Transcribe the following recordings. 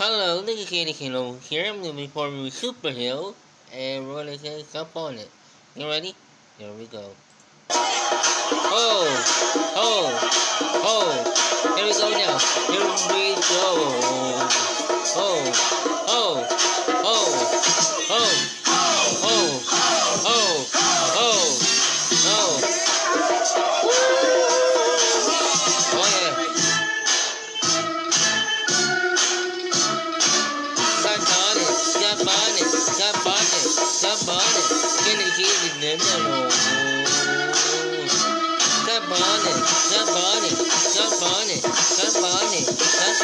Hello, Nigga Candy Kingdom here. I'm going to be performing with Sugarhill, and we're going to jump on it. You ready? Here we go. Oh, oh, oh, here we go now. Here we go. Oh, oh, oh, oh, jump on it. Get it, get it, no, no, no. Jump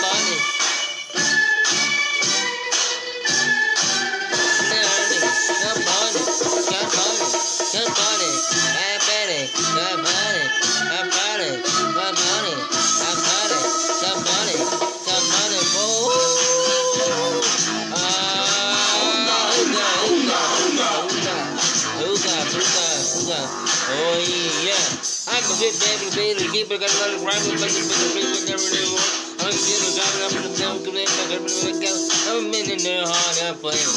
Oh yeah, I'm a big baby, baby, keep it, got a lot of rhyme, but it's been a big one, never knew more. I'm still a I'm in the down, come in, I'm in the I'm in the hard, I'm playing.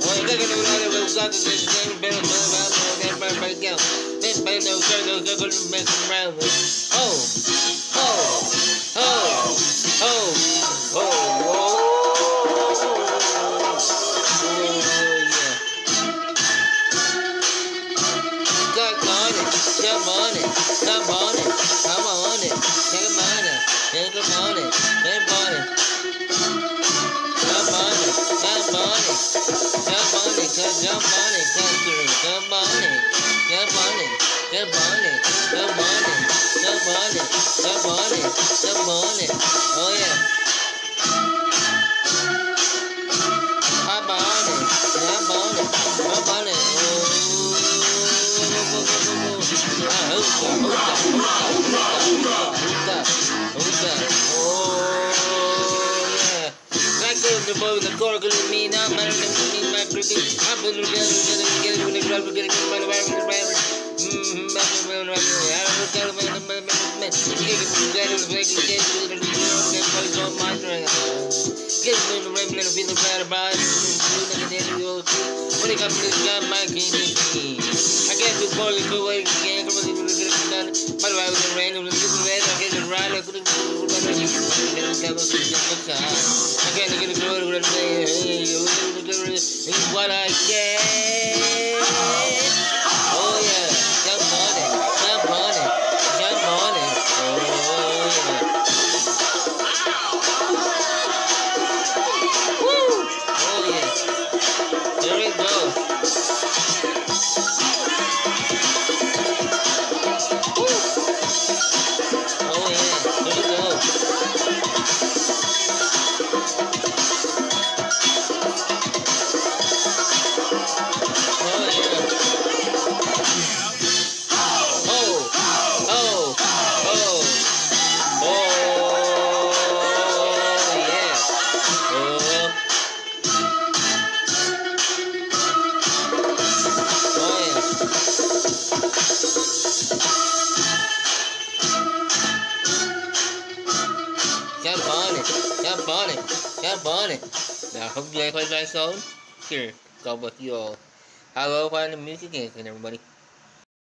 Oh, you're looking at all the suckers, it's the same, better, better, better, better, better, go. This band, no, sure, no, go, go, mess around with. Oh, jump on it, come on it, take a minute, take a minute, jump on it. Jump on it, jump on it, jump on it, jump on it, come on it, jump on it, jump on it, jump on it, jump on it, jump on it, jump on it, oh yeah. Hop on it, jump on it, jump on it, oh. Ah, hookah, hookah, good at me, now better than me, my cricket. I'm going to get it, get it, get it, when they grab it, get it, get it, get it, get it, Mm-hmm, I don't look at it, man, man, man, man. Get it, get it, get it, get it, get it, get it, on my drink. Get it in the rain, let it feel the bad about it. When it comes to this guy, my king is king. I can't do boiling, go away, can't come on, get it done. By the way, I was in rain, I was in the red, I get it right, I couldn't do it, I can't get good, what I'm saying, what I on it. Now, hope you like what I showed. Here, go with you all. Hello, find the music and everybody.